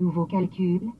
Nouveau calcul,